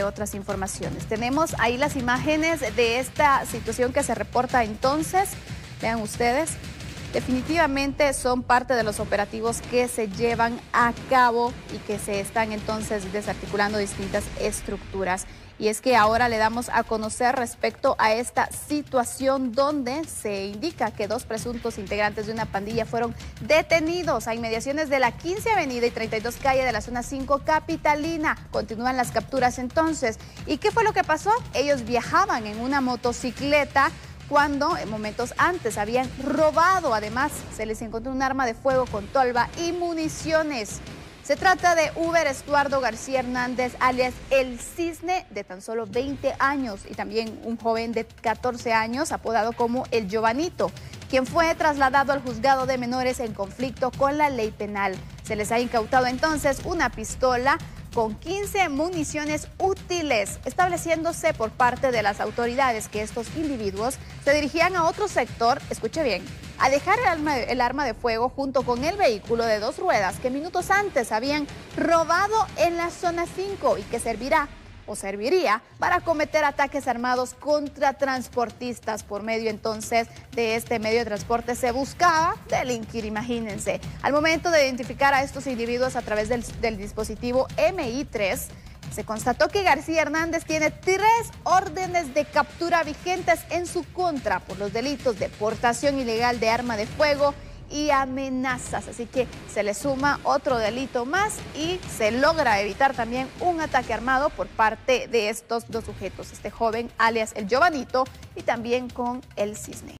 otras informaciones. Tenemos ahí las imágenes de esta situación que se reporta entonces. Vean ustedes, definitivamente son parte de los operativos que se llevan a cabo y que se están entonces desarticulando distintas estructuras. Y es que ahora le damos a conocer respecto a esta situación donde se indica que dos presuntos integrantes de una pandilla fueron detenidos a inmediaciones de la 15 Avenida y 32 Calle de la zona 5 capitalina. Continúan las capturas entonces. ¿Y qué fue lo que pasó? Ellos viajaban en una motocicleta cuando en momentos antes habían robado. Además, se les encontró un arma de fuego con tolva y municiones. Se trata de Uber Estuardo García Hernández, alias El Cisne, de tan solo 20 años, y también un joven de 14 años, apodado como El Giovanito, quien fue trasladado al juzgado de menores en conflicto con la ley penal. Se les ha incautado entonces una pistola con 15 municiones útiles, estableciéndose por parte de las autoridades que estos individuos se dirigían a otro sector, escuche bien, a dejar el arma, de fuego junto con el vehículo de dos ruedas que minutos antes habían robado en la zona 5 y que servirá o serviría para cometer ataques armados contra transportistas. Por medio entonces de este medio de transporte se buscaba delinquir, imagínense. Al momento de identificar a estos individuos a través del, dispositivo MI3, se constató que García Hernández tiene tres órdenes de captura vigentes en su contra por los delitos de portación ilegal de arma de fuego y amenazas. Así que se le suma otro delito más y se logra evitar también un ataque armado por parte de estos dos sujetos, este joven alias el Giovanito y también con el Cisne.